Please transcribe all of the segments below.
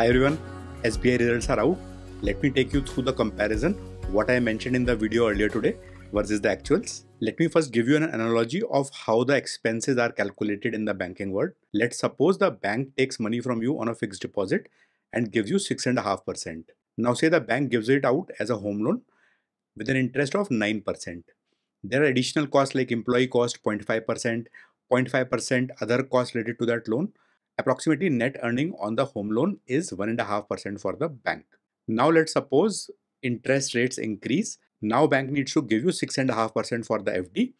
Hi everyone, SBI results are out. Let me take you through the comparison what I mentioned in the video earlier today versus the actuals. Let me first give you an analogy of how the expenses are calculated in the banking world. Let's suppose the bank takes money from you on a fixed deposit and gives you 6.5%. Now say the bank gives it out as a home loan with an interest of 9%. There are additional costs like employee cost 0.5%, 0.5% other costs related to that loan. Approximately net earning on the home loan is 1.5% for the bank. Now let's suppose interest rates increase. Now bank needs to give you 6.5% for the FD.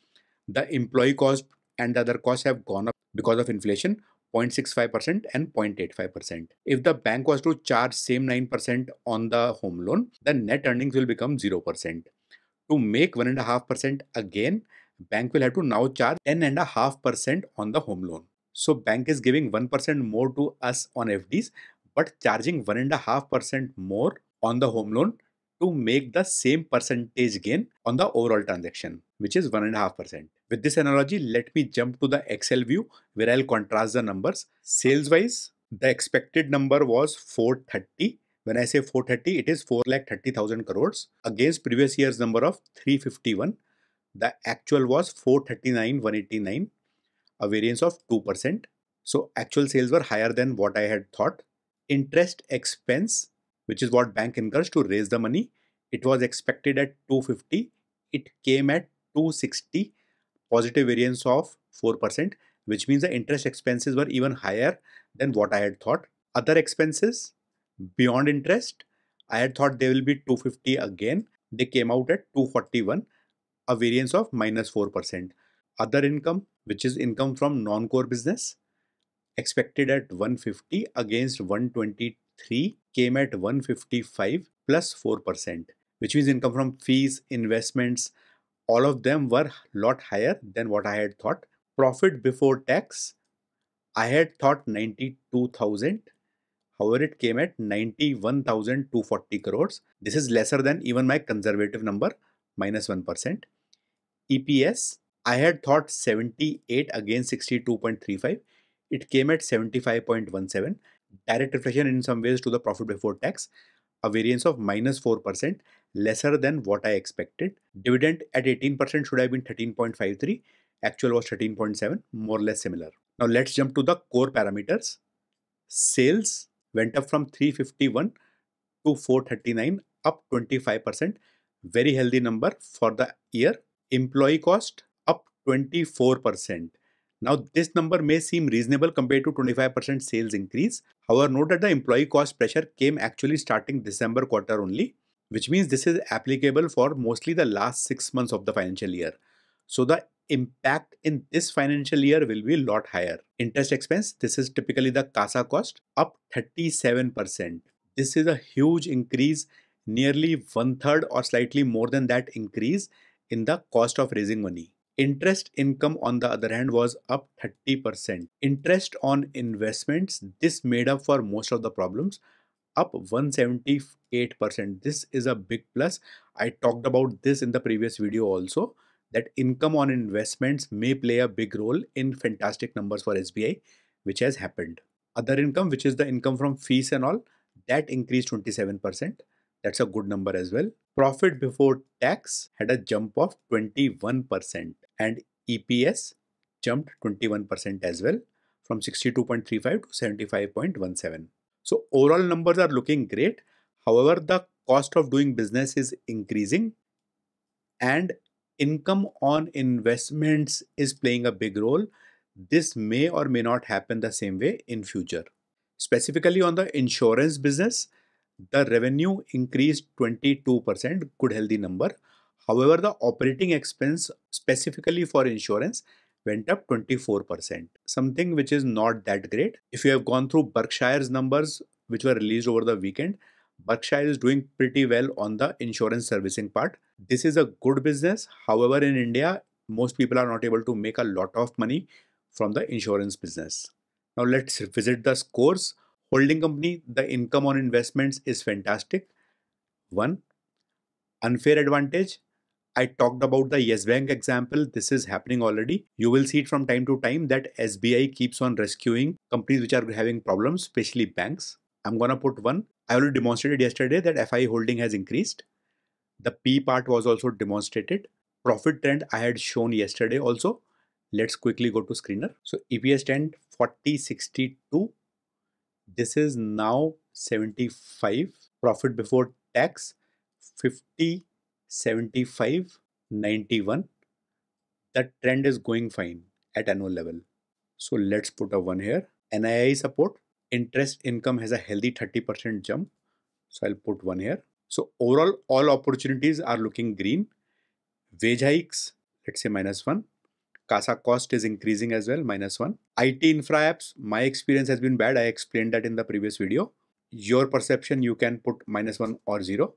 The employee cost and the other costs have gone up because of inflation 0.65% and 0.85%. If the bank was to charge same 9% on the home loan, the net earnings will become 0%. To make 1.5% again, bank will have to now charge 10.5% on the home loan. So bank is giving 1% more to us on FDs, but charging 1.5% more on the home loan to make the same percentage gain on the overall transaction, which is 1.5%. With this analogy, let me jump to the Excel view where I'll contrast the numbers. Sales wise, the expected number was 430. When I say 430, it is 4 lakh 30,000 crores against previous year's number of 351. The actual was 439 189, a variance of 2%. So actual sales were higher than what I had thought. Interest expense which is what bank incurs to raise the money. It was expected at 250. It came at 260, positive variance of 4%, which means the interest expenses were even higher than what I had thought. Other expenses beyond interest, I had thought they will be 250 again. They came out at 241, a variance of minus 4%. Other income, which is income from non-core business, expected at 150 against 123 came at 155 plus 4%, which means income from fees, investments, all of them were lot higher than what I had thought. Profit before tax, I had thought 92,000. However, it came at 91,240 crores. This is lesser than even my conservative number, minus 1. EPS, I had thought 78 against 62.35. It came at 75.17 direct reflection in some ways to the profit before tax, a variance of minus 4%, lesser than what I expected. Dividend at 18% should have been 13.53, actual was 13.7, more or less similar. Now let's jump to the core parameters. Sales went up from 351 to 439, up 25%, very healthy number for the year. Employee cost 24%. Now, this number may seem reasonable compared to 25% sales increase. However, note that the employee cost pressure came actually starting December quarter only, which means this is applicable for mostly the last six months of the financial year. So the impact in this financial year will be a lot higher. Interest expense, this is typically the CASA cost, up 37%. This is a huge increase, nearly one third or slightly more than that increase in the cost of raising money. Interest income, on the other hand, was up 30%. Interest on investments, this made up for most of the problems, up 178%. This is a big plus. I talked about this in the previous video also that income on investments may play a big role in fantastic numbers for SBI, which has happened. Other income, which is the income from fees and all, that increased 27%. That's a good number as well. Profit before tax had a jump of 21% and EPS jumped 21% as well from 62.35 to 75.17. So overall numbers are looking great. However, the cost of doing business is increasing and income on investments is playing a big role. This may or may not happen the same way in future. Specifically on the insurance business, the revenue increased 22%, good healthy number. However, the operating expense specifically for insurance went up 24%, something which is not that great. If you have gone through Berkshire's numbers, which were released over the weekend, Berkshire is doing pretty well on the insurance servicing part. This is a good business. However, in India, most people are not able to make a lot of money from the insurance business. Now let's visit the scores Holding company, the income on investments is fantastic. One, unfair advantage. I talked about the Yes Bank example. This is happening already. You will see it from time to time that SBI keeps on rescuing companies which are having problems, especially banks. I'm gonna put one. I already demonstrated yesterday that FI holding has increased. The P part was also demonstrated. Profit trend I had shown yesterday also. Let's quickly go to screener. So EPS trend 4062. This is now 75. Profit before tax 50, 75, 91. That trend is going fine at annual level. So let's put a one here. NII support, interest income has a healthy 30% jump. So I'll put one here. So overall, all opportunities are looking green. Wage hikes, let's say minus one. CASA cost is increasing as well, minus one. IT infra apps, my experience has been bad. I explained that in the previous video. Your perception, you can put minus one or zero.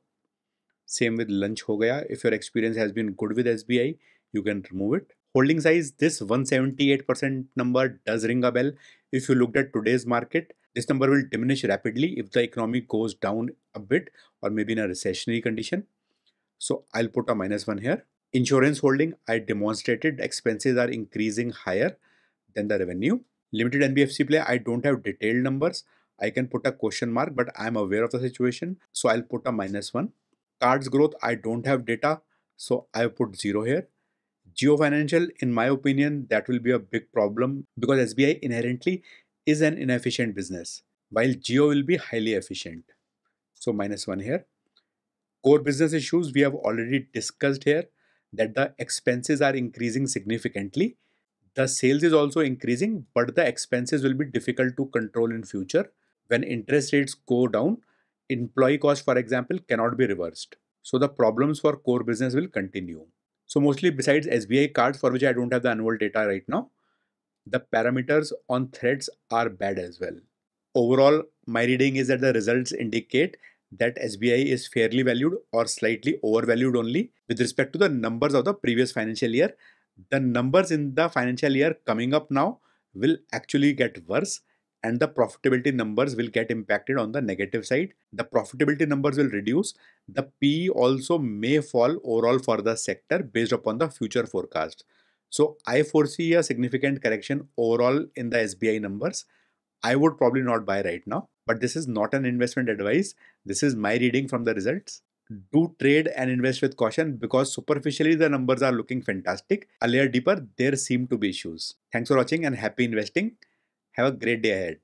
Same with lunch ho gaya. If your experience has been good with SBI, you can remove it holding size this 178% number does ring a bell if you looked at today's market this number will diminish rapidly if the economy goes down a bit or maybe in a recessionary condition so i'll put a minus one here insurance holding i demonstrated expenses are increasing higher than the revenue. Limited nbfc play i don't have detailed numbers. I can put a question mark but i'm aware of the situation so i'll put a minus one. Cards growth i don't have data so i put zero here. Jio Financial, in my opinion, that will be a big problem because SBI inherently is an inefficient business, while Jio will be highly efficient. So minus one here. Core business issues we have already discussed here that the expenses are increasing significantly. The sales is also increasing, but the expenses will be difficult to control in future. When interest rates go down, employee cost, for example, cannot be reversed. So the problems for core business will continue. So mostly besides SBI cards for which I don't have the annual data right now, the parameters on threads are bad as well. Overall, my reading is that the results indicate that SBI is fairly valued or slightly overvalued only with respect to the numbers of the previous financial year. The numbers in the financial year coming up now will actually get worse and the profitability numbers will get impacted on the negative side. The profitability numbers will reduce. The P also may fall overall for the sector based upon the future forecast. So I foresee a significant correction overall in the SBI numbers. I would probably not buy right now, but this is not an investment advice. This is my reading from the results. Do trade and invest with caution because superficially the numbers are looking fantastic. A layer deeper, there seem to be issues. Thanks for watching and happy investing. Have a great day ahead.